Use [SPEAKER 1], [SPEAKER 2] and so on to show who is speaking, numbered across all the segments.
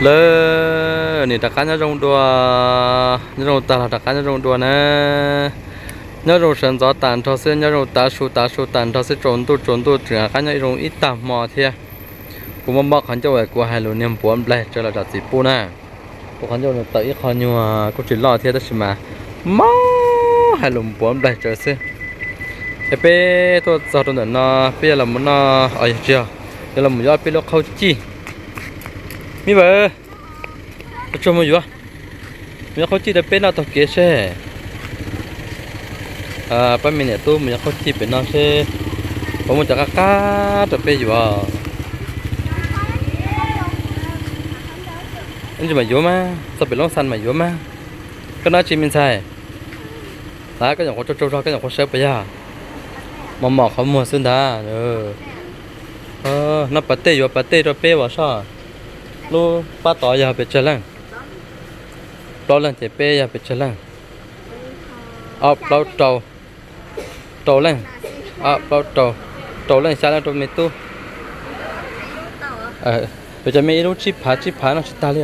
[SPEAKER 1] lơ, nè, đặc cá nhá rong đua. Nhá rong ta là đặc cá nhá rong đua nè. Nhá rong sân gió tàn thọ sẽ nhá rong ta su ta su tàn thọ sẽ trốn tu trốn tu, chỉ cá nhá rong ít tạm mò thế cũng mong mong hắn cho vậy qua hai lô niệm buồn lại cho là đặt gì pu nè. Cũng hắn cho là tới khó nhưng mà cũng chỉ lo thế đó chứ mà. Mò, hai lô buồn lại cho sẽ cái bé tôi giờ tôi nó, bây giờ là muốn nó ở chưa? Giờ là muốn cho bé nó khâu chi mi vợ cho mua gì mi khâu chi để bên nào tập kế xe. À bên mình này tôi mình khâu chi bên nào xe. Có một chắc cá tập bên gì vậy anh chỉ mà vô mà sao bé lông xanh mà vô mà cái nó chỉ mình sai đó, cái dòng có trâu trâu cái dòng có sếp bây giờ. Mà mỏ không mua xin đã ừ. Ờ nó bắt tê vô bắt tê rồi bê vào sao? Lu ba tỏ giờ bị chơi lăng đó lần thì bé giờ bị chơi lăng ở bao trâu trâu lăng ở bao trâu trâu lăng sao lăng trâu mít tu. Ờ bây giờ mấy lúc chip phá chip phá nó chỉ ta liền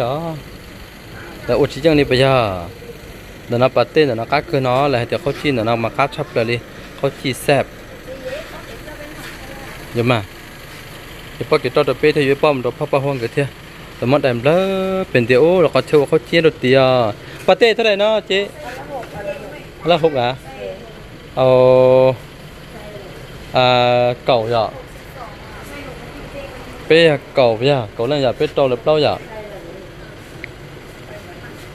[SPEAKER 1] là ô chỉ chẳng đi bây giờ để nó bắt tên để nó cắt cơ nó là thì khó chi để nó mà cắt chắp lại đi khó chi xẹp nhưng mà thì bao cái trâu tập bé thì dưới bom phá phá hoang cái thế แต่มันแต่เลิเป็นเดียวเราก็เชื่อว่าเขาเจี๊ยดเดียวปาเต้เท่าไหร่เนาะเจ๊ละหกอ่ะเอาอ่าเก่าอย่าเป้เก่าอย่าเก่าแล้วอย่าเป้โตแล้วเปล่าอย่า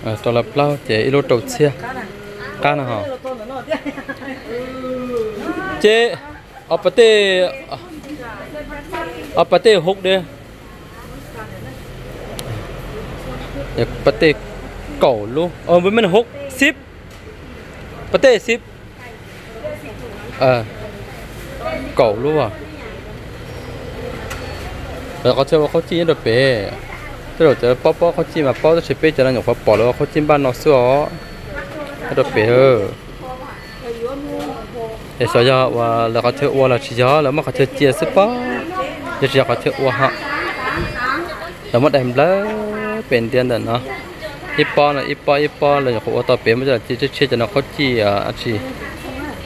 [SPEAKER 1] เออโตแล้วเปล่าเจ๊อีโลโตเชียก้านะฮะเจ๊เอาปาเต้เอาปาเต้หกเด้ อยาปาเตเก่าลูกเออมันหกสิบปาเตสิบเออเก่าลูกอะแล้วเขาเชื่อว่าเขาจีนดอกเป้ตลอดจะป๊อปเขาจีมาป๊อปจะเชเป้จะนั่งอยู่ป๊อปแล้วเขาจีบ้านนอกเสื้อดอกเป้เออเดี๋ยวสอยว่าแล้วเขาเชื่อว่าเราชี้ยาแล้วมันเขาเชื่อเจียสิป๊อจะเชื่อเขาเชื่อว่าฮะ
[SPEAKER 2] แ
[SPEAKER 1] ล้วมันเต็มแล้ว ปอนะอีปออีปอเลยเขาต่อเป็นมันจะจีเชื่อจะเนาะเขาจีอ่ะอาชี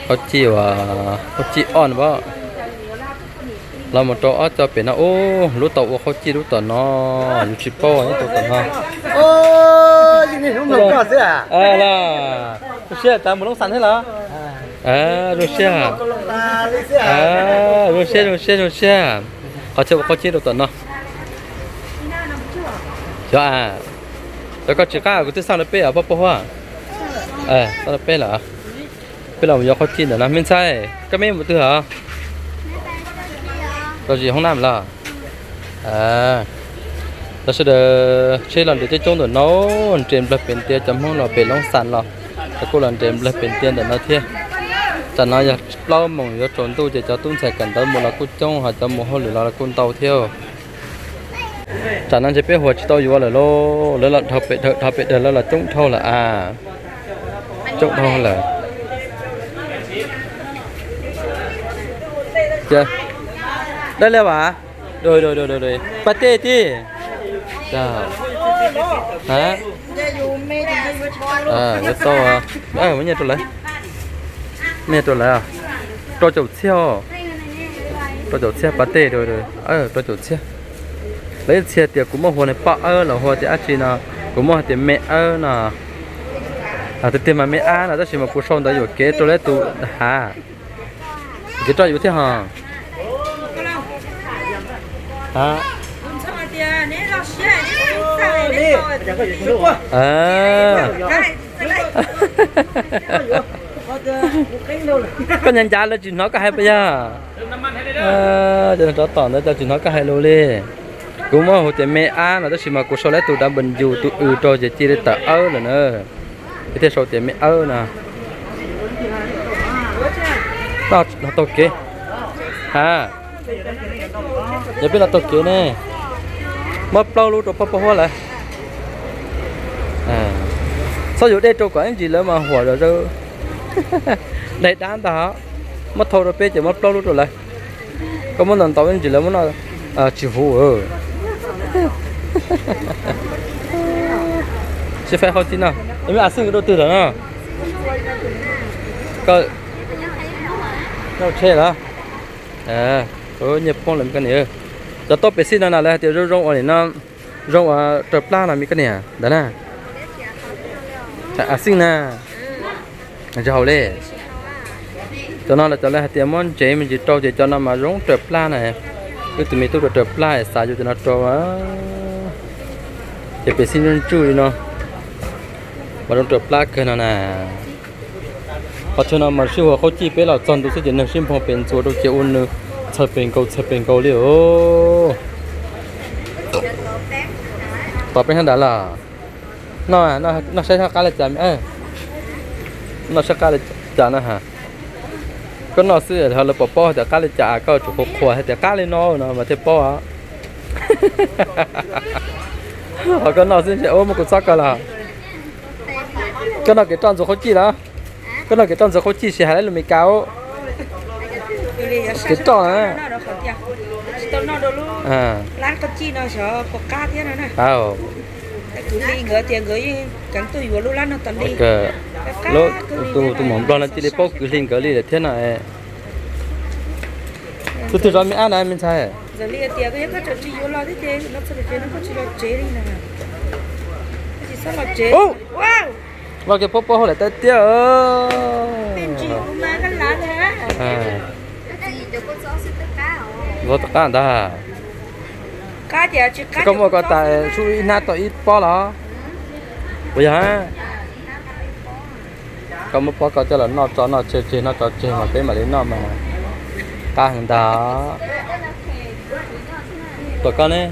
[SPEAKER 1] เขาจีว่าเขาจีอ่อนว่าเราหมดตัวอ๋อจะเป็นนะโอ้รู้ตัวว่าเขาจีรู้ตัวเนาะอยู่ชิปโป้นี่ตัวตัวเนาะ
[SPEAKER 3] โอ้ยนี่ผมต้องกอดเสีย
[SPEAKER 1] เออล่ะรู้เชื่อตามมึงต้องสั่นให้เหรอเออรู้เชื่อ
[SPEAKER 3] ก็ลงตาเลยเสีย
[SPEAKER 1] เออรู้เชื่อรู้เชื่อรู้เชื่อเขาเชื่อว่าเขาจีรู้ตัวเนาะ Dạ. Dạ, cho à rồi có chỉ cả cái thứ sau là bé à bắp hoa ờ sau là bé là? Bé là mình có chín rồi là mình sai cái mấy một thứ hả? Rồi gì không làm là? À. Đó sẽ được chơi lần để chơi trốn rồi lần trên là bên tiền chấm không là bên long sản là. Các cô lần trên là bên tiền để nó thiệt chẳng nói giờ lâu mong giờ trốn tu để cho tuân sẽ cần tới một là cô chung hoặc cho một hồi là cô tàu theo chả năng chế biết hồi chỉ tao vừa là lô lỡ là thập biệt thập biệt là là trúng thâu là à. Trúng thâu là chưa? Đây là bà? Rồi rồi rồi rồi rồi bà tê đi chào hả? À rất to à. À mấy nhà tôi lấy. Mẹ tôi lấy à? Tôi chụp xeo. Tôi chụp xe bà tê rồi rồi ờ tôi chụp xe lấy xe thì cũng mua hồ này bọ ơ là hồ thì ăn chỉ là cũng mua thì mẹ ơ là à từ tiền mà mẹ ăn là đó chỉ mà cuộc sống đó rồi kế tôi lấy tụ hà. Kế thế hả? À à có nhân cha lên chuyện nó cả hay bây giờ. À cho nó tỏ nó cho chuyện nó cả hay luôn đi cũng mà hồi tiền mẹ ăn là đó xin mà cô sống lấy tụi đã bình dù tôi ừ cho chỉ chỉ để tờ ơ là nữa cái thế số tiền mẹ ơ nè. Đó, là tốt kế ha. Giờ biết là tốt kế nè. Mất bao lâu rồi bao bao lại. À. Sao giờ đây cho quả anh gì nữa mà hỏi rồi đâu? Đây đám đó mất thôi rồi bây giờ mất bao lâu rồi lại. Có muốn lần tàu anh gì nữa muốn nói à chịu phụ ờ sẽ phải hỏi tin nào. Em à xưng cái đầu tư đó nào? Có đâu chê đó. À có nhập phong làm cái này giờ tôi biết xin nào là thì rong rong ở đây nó rong ở tập Pla là mấy cái này à? đó nè dạ, à xin nè giàu đấy, cho nó là cho là tiền món chế mình chỉ trâu chỉ cho nó mà rong tập Pla này cái tụi mình tôi được lại sao cho tụi nó cho á để vệ sinh nhân chui nó mà nó được lại cái nó nè và cho nó mà siêu hoa khó chi bé là chọn đồ sẽ nhận được sinh phong bền chỗ đâu kia ôn nữa thật bền cầu thật bền cầu liệu tỏ bên hắn đã là nó nó nó sẽ thắc cá là chả mẹ nó sẽ cá là chả nó hả การเลยจ้ะเอ้ยน้อยใช้การเลยจ้ะนะฮะก็น้อยซื้อเธอเลยปอปอแต่การเลยจ้ะก็จุกขวดแต่การเลยน้อยเนาะมาเทปออ่ะเขาก็น้อยซื้อโอ้มันก็ซักกันละก็น้อยเก็บจานจุกเขาจีละก็น้อยเก็บจานจุกเขาจีเสียหายแล้วไม่เก้า
[SPEAKER 4] cái
[SPEAKER 1] trò á.
[SPEAKER 4] nó đó khỏi tiệt tôi nó đồ luôn
[SPEAKER 1] อ่า
[SPEAKER 4] lát có chi nó sợ có cá thế này nè
[SPEAKER 1] อ้าว
[SPEAKER 4] cứ đi ngửa tiền gửi cắn tôi vừa lúc lát nó tận đi
[SPEAKER 1] ก็แล้วตัวตัวหมอมรอนะจีเล ngựa tiền gửi cắn tôi vừa là chỉ để bốc cứ linh cỡ đi để thế này tôi tôi nói mình ăn này mình sai à?
[SPEAKER 4] giờ lia tiền cái hết trơn đi vừa lo thế thế nó sẽ được nó có chỉ là chế đi chỉ sao là chế? Wow!
[SPEAKER 1] Vào cái pop pop hồi lại tới tiếc ơ
[SPEAKER 4] bên chị cũng mang cái lá
[SPEAKER 2] thế. À. Vâng tất cả
[SPEAKER 1] đó
[SPEAKER 4] cá
[SPEAKER 1] chè chứ dạ? có một cái tại chú ina tội ít po đó bây giờ có một po
[SPEAKER 4] có cho là nó cho nó
[SPEAKER 1] chơi chơi nó cho chơi mà cái mà đến nó mà. Ta hàng đó. Tụi con ấy.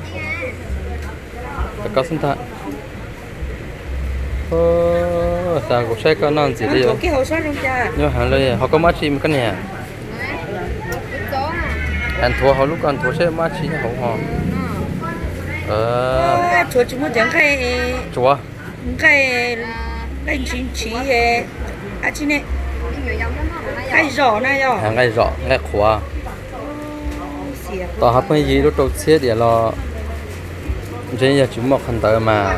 [SPEAKER 1] Tụi con sinh thật
[SPEAKER 2] ô sao
[SPEAKER 1] cũng sẽ có non gì đấy nhớ hàng đây họ có mắt mà cái này anh thua họ lúc anh thua sẽ mắt chim họ họ ờ.
[SPEAKER 4] Chỗ chúng muốn chẳng cái
[SPEAKER 1] chỗ
[SPEAKER 4] cái lên chính trí à chị này. Cái rõ này
[SPEAKER 1] rồi hàng cái rõ cái khóa. Tao mấy gì đó trâu xe để lo. Trên giờ chúng một hành tờ mà.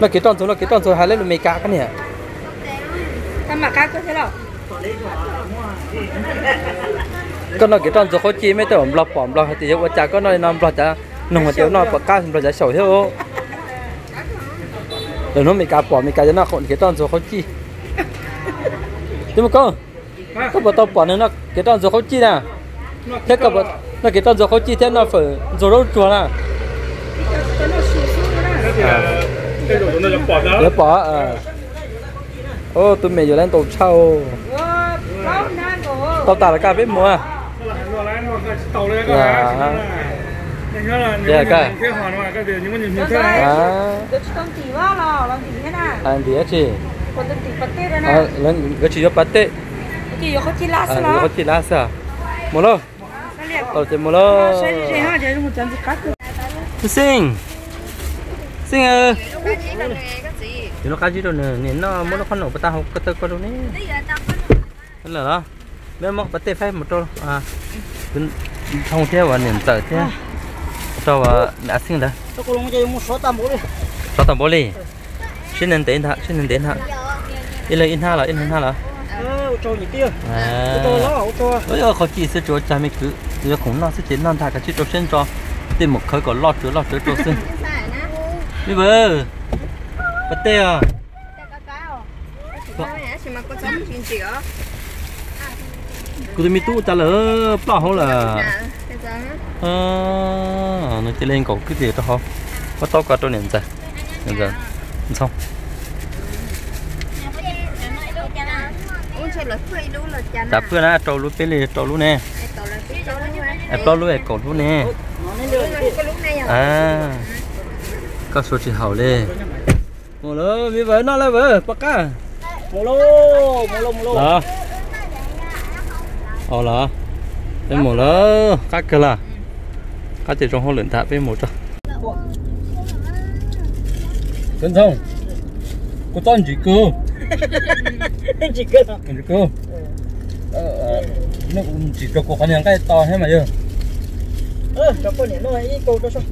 [SPEAKER 1] Nó kỹ tròn số nó kỹ tròn số hai lên mấy cá cái này
[SPEAKER 4] ta mà cá cứ thế
[SPEAKER 1] ก็นอกี่ตอนจะเขาจีไม่แต่ผมรอปอมรอเขาตีเยอะจ้าก็นอนนอนรอจ้าหนุ่มเตียวนอนปากก้าหนุ่มรอจ้าเฉยเท่าเดี๋ยวนู้นมีการปอมมีการจะน่าคนกี่ตอนจะเขาจีที่มันก็ก็บอกตอนปอมเนี่ยนอกี่ตอนจะเขาจีนะ thế
[SPEAKER 4] cặp nó
[SPEAKER 1] cái tao giờ khó chi
[SPEAKER 4] thế nó phải giờ
[SPEAKER 1] đâu chùa nè lớp bỏ à ô tụi mình giờ lên tàu sau
[SPEAKER 3] tao tả là cà phê mua à 떠오르가 야. là nếu nhìn hòn mà các điều những nhìn thế này.
[SPEAKER 4] được con tỉ quá lo lo tỉ thế nào?
[SPEAKER 1] Anh tỉ chị
[SPEAKER 4] còn tỉ tỉ patte rồi nè
[SPEAKER 1] lần cái chị cho patte
[SPEAKER 4] chị có chị lá sao
[SPEAKER 1] có chị
[SPEAKER 4] lá
[SPEAKER 1] sao mua lo tàu chị mua lo sinh. Sinh ơi. Chị
[SPEAKER 4] nó
[SPEAKER 1] cá gì đâu nè? Nên
[SPEAKER 4] nó
[SPEAKER 1] mua nó con nổ bắt tao
[SPEAKER 2] cái tao
[SPEAKER 1] con đâu nè? Là đó. Nếu mà patte phải một trâu à thông thế và niệm tự thế. Cho
[SPEAKER 3] và đã xin đã. Số tầm bố đi.
[SPEAKER 1] Xin nên đến thợ xin nên đến thợ in lên in ha là in lên ha
[SPEAKER 3] là. Cho nhỉ tiêu
[SPEAKER 1] à. cho nó cho. Bây giờ có
[SPEAKER 2] chỉ sẽ
[SPEAKER 1] cho cha mình cứ giờ cũng nó sẽ chỉ non thay
[SPEAKER 2] cái chỉ cho xin cho. Tìm một khởi có lọt
[SPEAKER 1] chứa lọt chứa cho xin đi về. bắt tê à. 我买什么？我怎么听着？cứ mi tu
[SPEAKER 2] ta lỡ bỏ hổ
[SPEAKER 1] là dạ, à, nó chỉ lên cổ cái gì đó hả? Có to quá tôi nhận ra. Nhận ra. Xong.
[SPEAKER 2] Dạ, Đạp phương á à, trâu
[SPEAKER 1] lúa pele trâu lúa nè. À, trâu lúa cổ lúa nè. À có số chỉ hậu lên mồ lô mi vợ
[SPEAKER 2] nó là vợ bác à.
[SPEAKER 1] cả
[SPEAKER 3] mồ lô mồ lô mồ lô
[SPEAKER 1] ô là cái mùa lỡ các cơ là các chị trong hồ luyện thả với mùa cho Tuấn Thông Cô toàn
[SPEAKER 3] chỉ
[SPEAKER 1] cơ Chỉ cơ Chỉ cơ Nó cũng chỉ cho cô có những cái to thế mà chứ
[SPEAKER 5] Ờ, cho cô nhảy nó ấy cô cho xong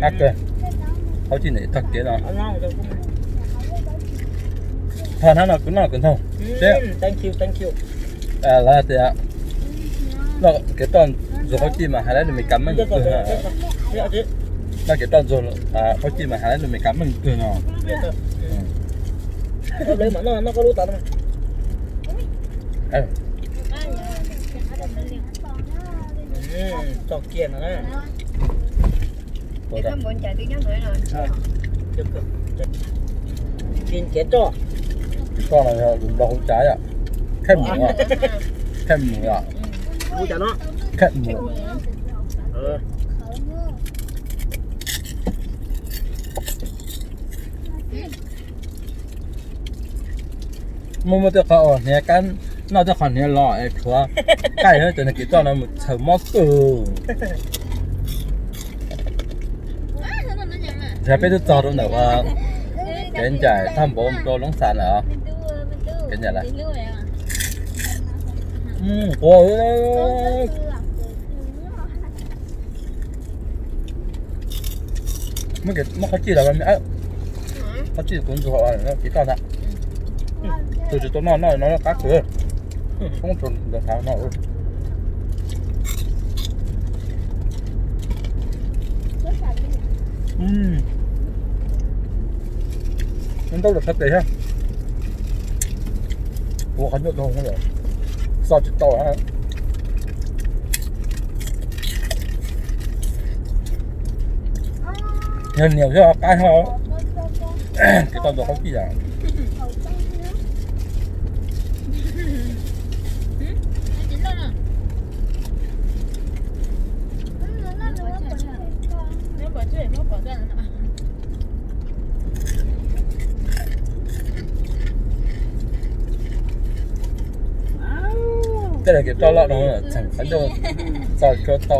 [SPEAKER 1] Hát kìa kia đó
[SPEAKER 5] ăn ngon rồi cũng
[SPEAKER 1] thằng nó cũng nó cũng không Thế.
[SPEAKER 5] Mm, thank you thank you.
[SPEAKER 1] À là thế ạ. Nó cái toàn rồi họ chỉ mà hai lấy mình cắm mình
[SPEAKER 5] Chết rồi,
[SPEAKER 1] từ
[SPEAKER 5] chết rồi, chết rồi. Chết
[SPEAKER 1] nó cái toàn rồi à họ chỉ mà hai lấy mình cắm mình từ nó
[SPEAKER 5] chết rồi. Nó lấy mà nó nó có lúa tao không?
[SPEAKER 1] à.
[SPEAKER 5] Ừ, cho kia nữa
[SPEAKER 1] 내가
[SPEAKER 5] 뭔지 알겠냐 너희는 Kiên chế cho.
[SPEAKER 1] Con này nó không trái à? Khép mũ à Khép mũ à
[SPEAKER 5] Mũ chả nó.
[SPEAKER 1] Khép mũ
[SPEAKER 5] Ừ
[SPEAKER 1] Mua ờ. một cái cậu này cắn Nó cho khoản này lọ ấy Cái hết cho nó kỹ một thở thế biết tôi cho đâu nào mà cái giải thăm bố một tô lóng sàn nữa cái nhà lại, ừ cô ơi mấy cái mắc khó chịu là mình ấy khó chịu cũng được họ nó chỉ toàn ạ. Ừ, từ từ tôi nói nói nó là cá cửa ừ, không chuẩn được tháo nó ơi ấn tốc lực thật đấy ha ủa hắn được không rồi sao chụp tàu ha, nhân nhiều chưa, cái họ cái tàu đồ có gì à Hãy subscribe cho kênh Ghiền Mì Gõ Để không bỏ lỡ những cái này cái to lọ nó là chẳng phải đâu. Sọt cho to.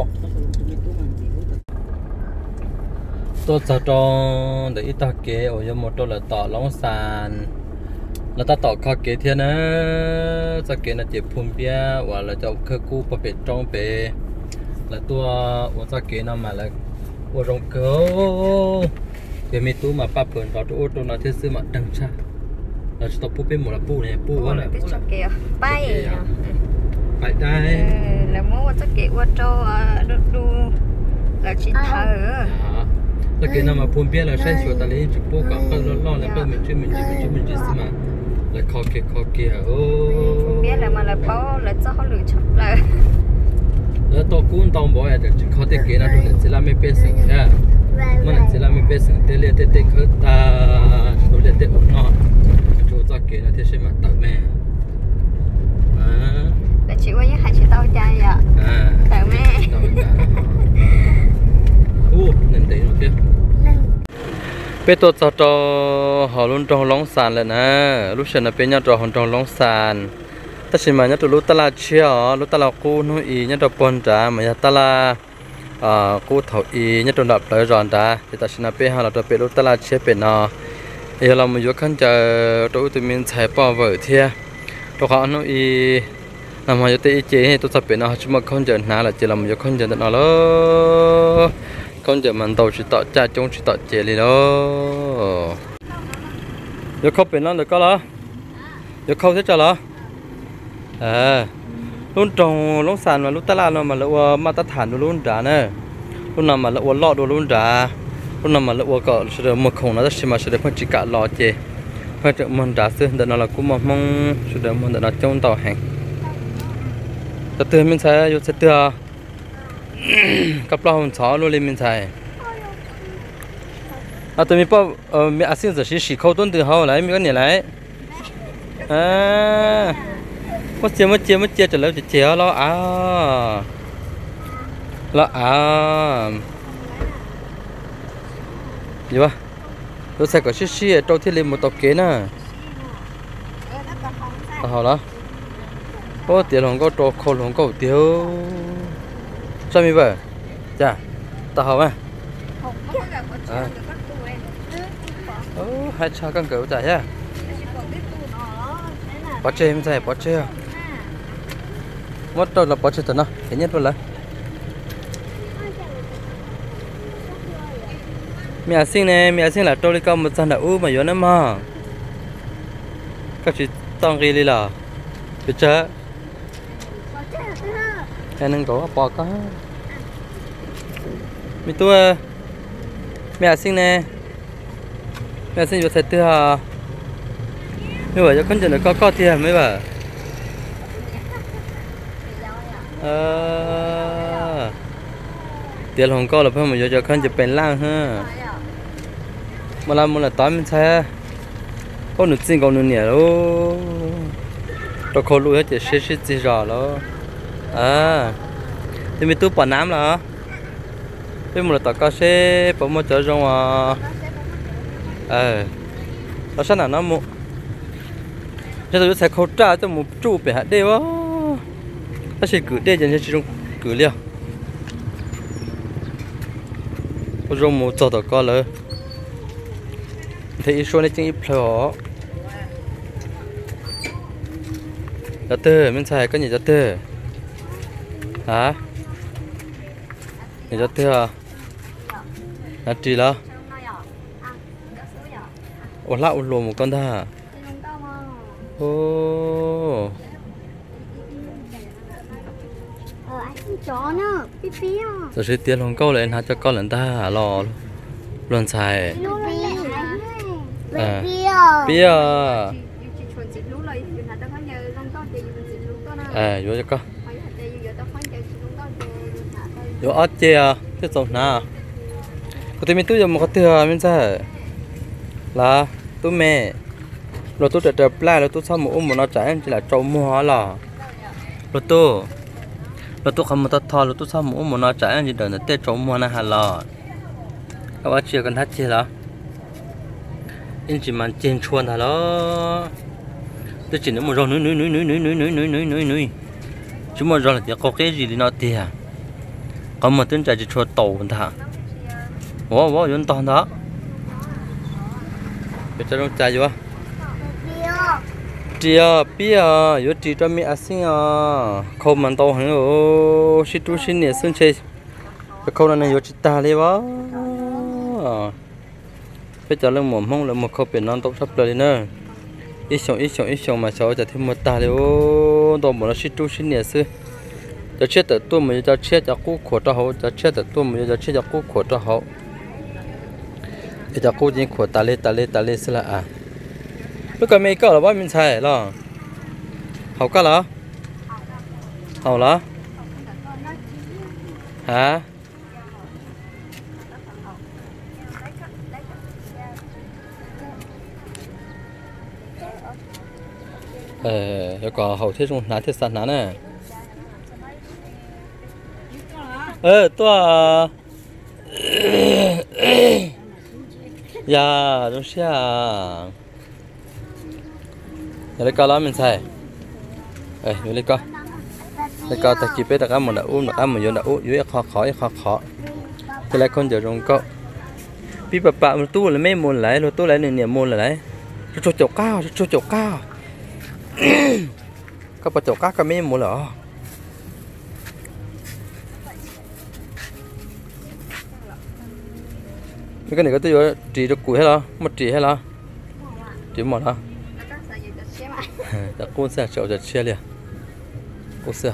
[SPEAKER 1] Tôi sợ cho để ít ta kế ở trong một chỗ là tỏ lóng sàn. Là ta tỏ khó kế thiên á. Sa kế là chỉ phun bia hoặc là cho cơ cu bảo vệ trong bề là tua ở sa kế nó mà là ở trong cơ để mình tu mà ba phần đó tôi ô tô nó thế sư mà đằng xa. Là cho tao pu bên một là pu này pu quá là
[SPEAKER 2] bay
[SPEAKER 1] phải đây.
[SPEAKER 2] Là qua tất cả qua cho đu là chỉ thở.
[SPEAKER 1] Tất cả nó mà phun bia là sáng sủa ta lấy chụp bố cả con lo lo là bên mình chơi mình chơi mình chơi mình chơi xí mà. Là khó kia khó kia ô.
[SPEAKER 2] Biết là mà là bao là cho họ lựa chọn là.
[SPEAKER 1] Là to cũng tao bỏ được chỉ khó thế kia là tụi sẽ làm mấy bé sừng ha mà là sẽ làm mấy bé sừng thế liền thế thế khơi ta số liền thế ổn nó chỗ cho kia là thế sẽ mà tặng mẹ. À
[SPEAKER 2] là chị quay với hai chị tao ạ, à. Sợ mẹ.
[SPEAKER 1] U nên đấy rồi kia bé tôi cho cho họ luôn trong lóng sàn lên nè lúc xưa là bé nhà trò họ trong lóng sàn. Ta chỉ mà nhớ tụi lúc ta là chia lúc ta là cô nuôi ý nhớ tụi bọn trả mà nhớ ta là à cô thầu ý nhớ tụi đập tới giòn trả thì ta chỉ là bây giờ là tụi bé lúc ta là chia bé nó giờ là mình vô khăn chờ tụi tụi mình chạy bỏ vợ thia. Tụi họ nuôi ý làm hoa tí chế tôi sắp bị nó chúng mà không giờ nào là chỉ làm cho không giờ nó lo không giờ mình tàu chỉ tọt cha chúng chỉ tọt chế đi đó giờ không biển nó được có lo giờ không thế cho lo à luôn trồng luôn sàn mà lúc ta làm mà lỡ ờ, mà ta thản luôn trả nè. Lúc nằm mà lỡ lọ đồ luôn trả, lúc nằm mà lỡ có sự một khổng nó rất mà sự không chỉ cả lọ chế phải được mình trả xưa đó nó là cũng mong sự đó mình nó trông tàu hàng từ từ mình sẽ vô sẽ từ cặp lao hồn chó luôn lên mình sai à tụi mình bao ờ, mình xin giờ xí khâu tuần từ hậu lại mình có nhảy lại à. Mất chia mất chia mất chia trở lại chỉ chia lo à lo à gì vậy tôi sẽ có xí xí ở trong thiết lên một tập kế nè. Tao đó có tiền lòng có trò khô lòng có tiêu sao mi vậy? Chà tao hào à. hai cha con cậu chả nhá bỏ chơi mình xài bỏ chơi mất đâu là bỏ chơi tao nó thế nhất luôn là. Mẹ sinh nè mẹ sinh là trâu đi con một trăm là u mà yếu lắm mà các chị tông ghi đi là. Được chưa cái năng có bỏ có. Mi tua mẹ sinh nè. Mẹ sinh vừa thật tư à mấy bảo cho con chuyện là có có tiền mấy bảo? Ờ. Tiền hồng có là phải mà cho con chừng bền lang ha. Mà làm một là tối mình xe có nụ xin còn nụ nhẹ đâu tôi khó lùi hết, chỉ xí xí gì rõ đó à thì mình tu bỏ nám là thế một là tao có xe bỏ một chỗ trong à? Ờ. Nó sao nào nó một cho tôi sẽ khâu trả cho một chú bé hạt đê quá. Nó sẽ cử đê dành cho chỉ trong cử liao có trong một chỗ tao có lỡ thì số này chính ít phở. Giờ tư mình xài cái gì giờ tư hả? Thì rất thưa nó trì lo ổn lại ổn một con ta ô. Rồi sẽ tiền không câu lên hát cho con lần ta lò luôn. Xài. À.
[SPEAKER 2] bia. À
[SPEAKER 1] vô cho con
[SPEAKER 2] hạt tao.
[SPEAKER 1] vô ớt chè à. Tiếp tục nào có thể mình tu dùng một cái thừa à, mình sẽ là tu mẹ. Rồi tu trở trở lại rồi tu sau một ôm một nó trái chỉ là trâu mua là rồi tu rồi tu không một tao thò rồi tu sau một ôm một nó trái chỉ đợi nó tết trâu mua na hà lò. Các bạn chưa cần thắt chia là anh chỉ mang trên chuồn thà đó tôi chỉ nói một rau núi núi núi núi núi núi núi núi núi núi. Núi chúng một rau là chỉ có cái gì thì nó tiền có một tiếng trời chỉ cho tàu vẫn thả wow wow vẫn toàn đó. Bây giờ nó chạy gì vậy chị vô chia bia yo chỉ cho mi asin à. Không mình tàu hàng ô xí chú xí nè xương chơi cái câu này yo chỉ ta đi vợ bây giờ lên một mông là một câu biển non tốc sắp rồi nữa ít sống ít sống ít sống mà cháu chả thêm một ta đi ô tàu một là xí chú xí nè xương จะเชื่อแต่ตัวมันจะเชื่อจะกู้ขวดจะเขาจะเชื่อแต่ตัวมันจะเชื่อจะกู้ขวดจะเขาจะกู้จริงขวดตาเล่ตาเล่ตาเล่สิละอ่ะลูกก็ไม่ก็หรอว่ามันใช่หรอเขาก็เหรอเขาเหรอฮะเออแล้วก็เขาที่ตรงนั้นที่สัตว์นั้นน่ะ ờ tôi dạ đúng chưa giờ à. dạ, lấy cao lắm mình xài. Ê giờ lấy cao lấy cao ta chỉ biết là cái một đã uống là cái một giờ đã uống dưới khó khó khó khó cái lại con giờ rong cọ bị bà bà mà tu là mấy môn lại rồi tu lại nửa niệm môn là đấy. Cho chỗ cao cho chỗ cao. Các bà chỗ cao cái mấy môn là ờ. cái này có tới rồi trị được củi hết lo mất
[SPEAKER 2] trị hết lo trì mỏ lo
[SPEAKER 1] đã cuốn xe chậu giật xe liền. Cuốn xe.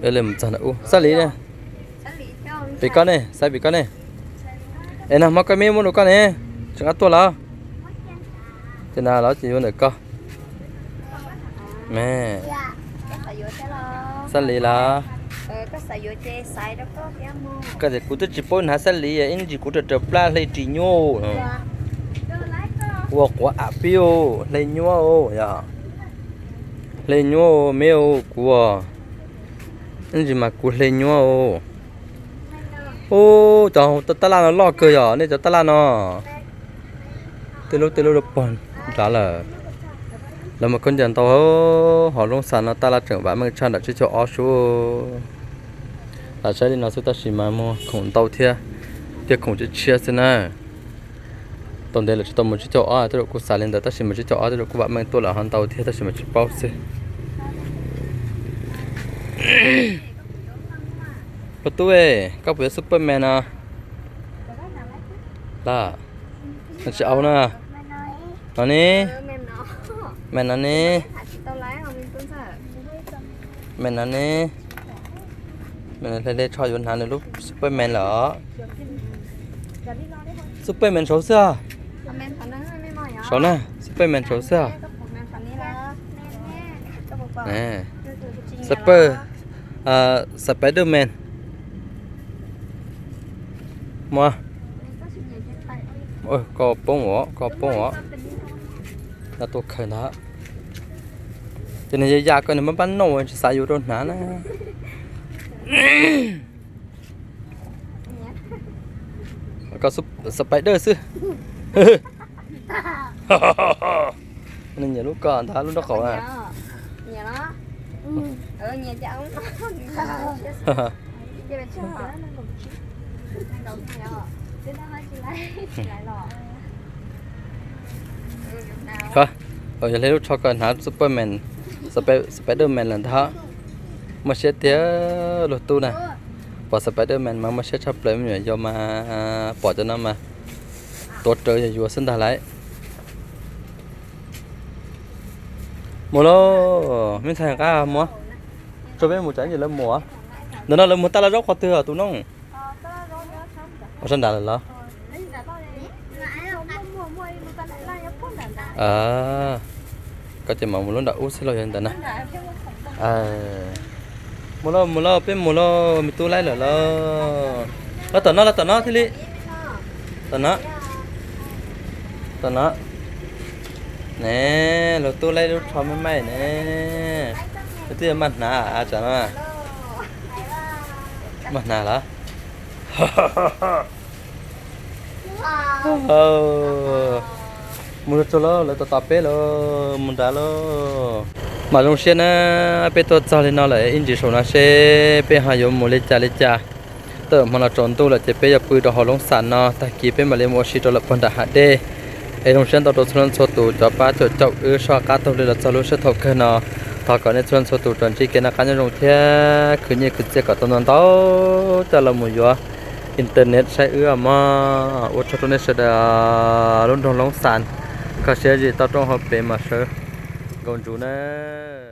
[SPEAKER 1] Đây là một trận u, sát lý nè bị con này, sai bị con này. Em nào, mắc cái miếng muốn con này. Chẳng ăn tua lo thế nào nó chỉ muốn được con. Mẹ. Sát lý là
[SPEAKER 2] cái
[SPEAKER 1] gì? Cũng chỉ bốn hạt sen lì anh chỉ cũng chỉ pla lấy chỉ nhô? Hoặc quả apio lấy nhô dạ. ya lấy nhô mèo của. Anh chỉ mà cũng lấy nhô? Ô cháu ta ta là nó lo cười à? Nên cháu ta là nó. Từ lúc từ lúc được bọn đó là là một con dàn tàu họ luôn sẵn nó. Ta là trưởng bán mình chăn đã chơi cho ó số ta sẽ đi nói sẽ ta chỉ mà mua khủng tàu thia. Tiếc khủng chữ chia thế này tuần đây là chúng tôi muốn chỉ cho ở tôi cũng xả lên đó ta chỉ muốn chỉ cho ở tôi cũng bạn mang tôi là hàng tàu thia ta chỉ muốn chỉ bao xe bắt tôi các bé superman à. Là nó sẽ áo nè. Nó nè
[SPEAKER 2] mẹ nó nè
[SPEAKER 1] mẹ nó nè
[SPEAKER 2] Hả chị tao lái không mình tuân sợ
[SPEAKER 1] mẹ nó nè mẹ nó lên cho vô hàng lúc superman là superman số xưa
[SPEAKER 2] Ờ, mềm phản ứng hay mềm mỏi nhá
[SPEAKER 1] số nè superman số xưa
[SPEAKER 2] Mềm phản ứng là Tao bảo bảo
[SPEAKER 1] nè
[SPEAKER 2] Chị nhà
[SPEAKER 1] super
[SPEAKER 2] nó.
[SPEAKER 1] à spiderman mua
[SPEAKER 2] Tao chỉ nhảy trên tay.
[SPEAKER 1] ôi có bông ngõ có bông ngõ là tôi khởi đó cho nên giờ cái này mới bán nổi chỉ xài vô đâu nã nè có sup- spider sư nên nhà lúc còn thả lúc đó khổ à.
[SPEAKER 2] Nhà nó Ừ, nhà cháu nhà nào.
[SPEAKER 1] Có ở giờ lấy lúc cho con hả superman Sp- spiderman là thả mà sẽ tía lột tu nè. Bỏ spiderman mà mà sẽ chấp lấy mình do mà à, bỏ cho nó mà. Tốt trời thì vừa sinh ra lại mua lô mình thay cá à, mua cho biết một trái gì là mua nó nó là một ta là róc hoa tươi à tụi nó. Ở sân đà là lo à có chỉ mà muốn lúc đã út sẽ lo hiện tại nè à. มูลมูลเป็นมูลมีตัวไรเหรอแล้วตอนนั้นแล้วตอนนั้นที่ลิตอนนั้นตอนนั้นเน่เราตัวไรเราทำไม่ไม่เน่
[SPEAKER 2] เราตัวมันหนาอาจารย์นะม
[SPEAKER 1] ันหนาเหรอ
[SPEAKER 2] เอ
[SPEAKER 1] อมูลตัวเราเราตัวตาเป้เรามูลดาเรา mà lúc xưa nó bé tôi cho lên nó là in chỉ số nó xe bé hai giống mua lấy cha lấy cha. Tớ mà nó trốn tu là chỉ bé giờ bự đồ họ lông sàn nó, ta kỹ bé mà lấy mua xí đồ là phần đã hạt đê. Ai lúc xưa tao tôi xuân số tụ cho ba cho chậu ư, so cá tôm tàu là cho lúc xưa thọc cơ nó. Thọ có nên xuân số tụ tròn chỉ cái nó cá nhân trong thế cứ như cứ chơi cả tôm non tao cho là một giờ internet sẽ ư mà, ô cho tôi nên sẽ là luôn trong lông sàn. Có xe gì tao trong hộp bé mà sơ còn chú nè